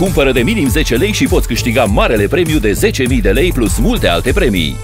Cumpără de minim 10 lei și poți câștiga marele premiu de 10.000 de lei plus multe alte premii.